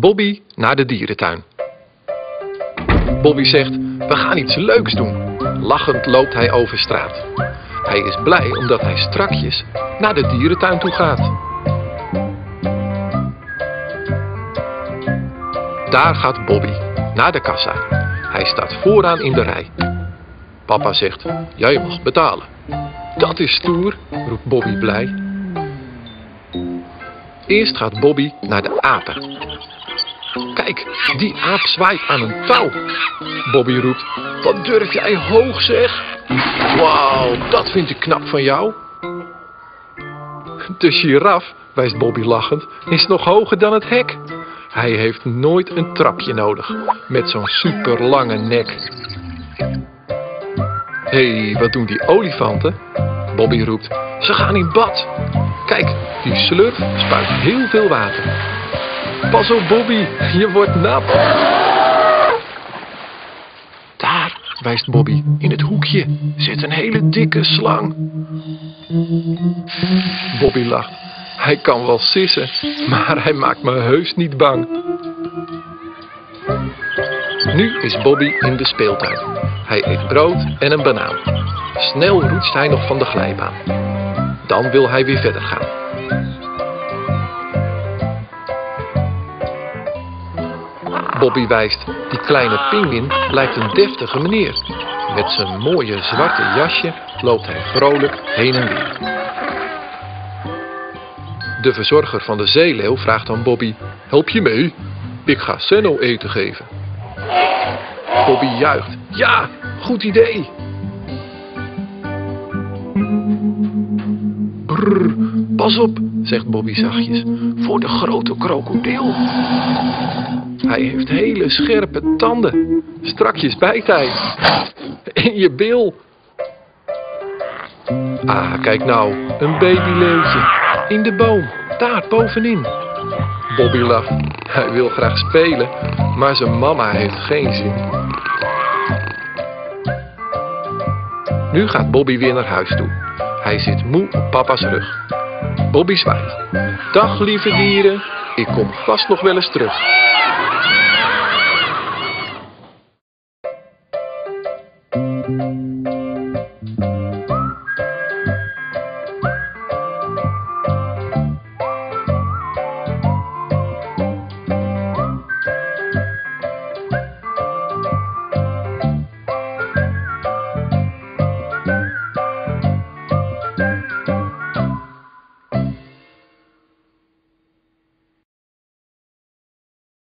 Bobby naar de dierentuin. Bobby zegt, we gaan iets leuks doen. Lachend loopt hij over straat. Hij is blij omdat hij strakjes naar de dierentuin toe gaat. Daar gaat Bobby, naar de kassa. Hij staat vooraan in de rij. Papa zegt, jij mag betalen. Dat is stoer, roept Bobby blij. Eerst gaat Bobby naar de apen. Kijk, die aap zwaait aan een touw. Bobby roept, wat durf jij hoog zeg? Wauw, dat vind ik knap van jou. De giraf, wijst Bobby lachend, is nog hoger dan het hek. Hij heeft nooit een trapje nodig, met zo'n superlange nek. Hé, hey, wat doen die olifanten? Bobby roept, ze gaan in bad. Kijk, die slurf spuit heel veel water. Pas op Bobby, je wordt nat. Daar, wijst Bobby, in het hoekje zit een hele dikke slang. Bobby lacht. Hij kan wel sissen, maar hij maakt me heus niet bang. Nu is Bobby in de speeltuin. Hij eet brood en een banaan. Snel roetst hij nog van de glijbaan. Dan wil hij weer verder gaan. Bobby wijst, die kleine pinguïn lijkt een deftige meneer. Met zijn mooie zwarte jasje loopt hij vrolijk heen en weer. De verzorger van de zeeleeuw vraagt aan Bobby, help je mee? Ik ga Senno eten geven. Bobby juicht, ja, goed idee. Brrr, pas op, zegt Bobby zachtjes, voor de grote krokodil. Hij heeft hele scherpe tanden. Strakjes bijt hij. In je bil. Ah, kijk nou, een babyleeuwtje. In de boom, daar bovenin. Bobby lacht. Hij wil graag spelen, maar zijn mama heeft geen zin. Nu gaat Bobby weer naar huis toe. Hij zit moe op papa's rug. Bobby zwaait. Dag lieve dieren, ik kom vast nog wel eens terug.